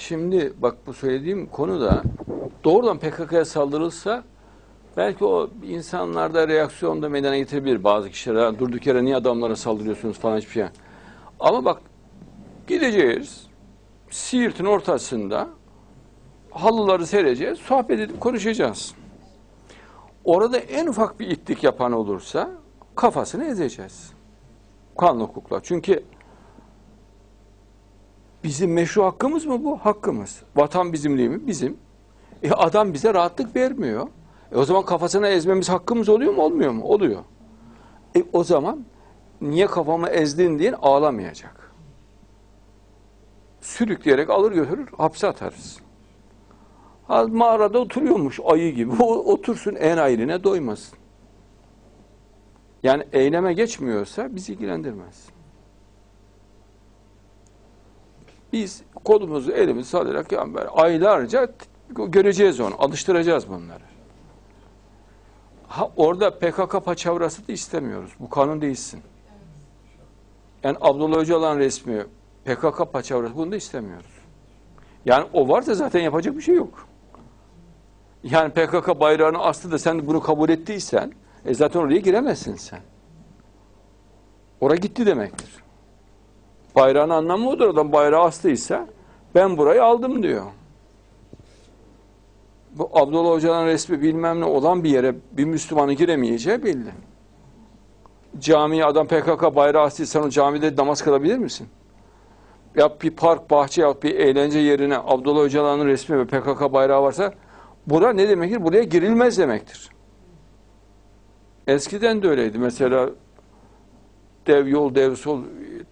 Şimdi bak bu söylediğim konuda doğrudan PKK'ya saldırılsa belki o insanlarda reaksiyonda meydana getirebilir bazı kişiler. "Ha, Durduk yere niye adamlara saldırıyorsunuz falan hiçbir şey. Ama bak gideceğiz Siirt'in ortasında halıları sereceğiz, sohbet edip konuşacağız. Orada en ufak bir itlik yapan olursa kafasını ezeceğiz. Kanun hukukla. Çünkü bizim meşru hakkımız mı bu? Hakkımız. Vatan bizimliği mi? Bizim. E adam bize rahatlık vermiyor. E o zaman kafasına ezmemiz hakkımız oluyor mu? Olmuyor mu? Oluyor. E o zaman niye kafamı ezdin diye ağlamayacak. Sürükleyerek alır götürür, hapse atarız. Mağarada oturuyormuş ayı gibi. Otursun en ayrına doymasın. Yani eyleme geçmiyorsa bizi ilgilendirmez. Biz kolumuzu elimizi sallayarak böyle aylarca göreceğiz onu, alıştıracağız bunları. Ha, orada PKK paçavrası da istemiyoruz. Bu kanun değilsin. Yani Abdullah Öcalan resmi PKK paçavrası bunu da istemiyoruz. Yani o varsa zaten yapacak bir şey yok. Yani PKK bayrağını astı da sen bunu kabul ettiysen e zaten oraya giremezsin sen. Oraya gitti demektir. Bayrağın anlamı odur. Adam bayrağı astıysa ben burayı aldım diyor. Bu Abdullah Hoca'nın resmi bilmem ne olan bir yere bir Müslümanın giremeyeceği belli. Camiye adam PKK bayrağı astıysa sen o camide namaz kılabilir misin? Ya bir park, bahçe ya bir eğlence yerine Abdullah Öcalan'ın resmi ve PKK bayrağı varsa bura ne demektir? Buraya girilmez demektir. Eskiden de öyleydi. Mesela dev yol, dev sol,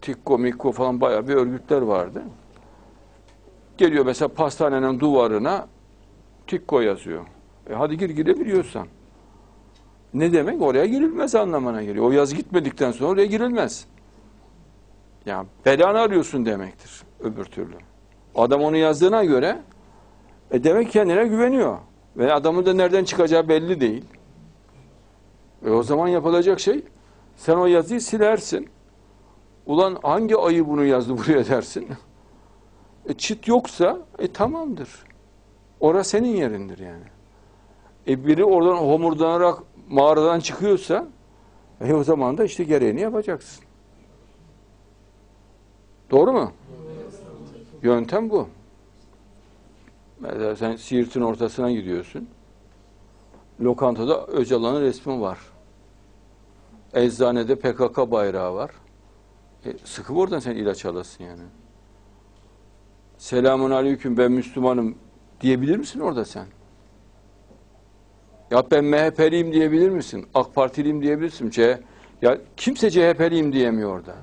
tikko, mikko falan bayağı bir örgütler vardı. Geliyor mesela pastanenin duvarına tikko yazıyor. E hadi gir girebiliyorsan. Ne demek? Oraya girilmez anlamına geliyor. O yazı gitmedikten sonra oraya girilmez. Yani belanı arıyorsun demektir öbür türlü. Adam onu yazdığına göre e demek kendine güveniyor. Ve adamın da nereden çıkacağı belli değil. E o zaman yapılacak şey sen o yazıyı silersin. Ulan hangi ayı bunu yazdı buraya dersin. E çit yoksa e tamamdır. Orası senin yerindir yani. E biri oradan homurdanarak mağaradan çıkıyorsa e o zaman da işte gereğini yapacaksın. Doğru mu? Yöntem bu. Mesela sen Siirt'in ortasına gidiyorsun. Lokantada Öcalan'ın resmi var. Eczanede PKK bayrağı var. E, sıkı oradan sen ilaç alasın yani. Selamun aleyküm ben Müslümanım diyebilir misin orada sen? Ya ben MHP'liyim diyebilir misin? AK Partiliyim diyebilirsin. C ya kimse CHP'liyim diyemiyor orada.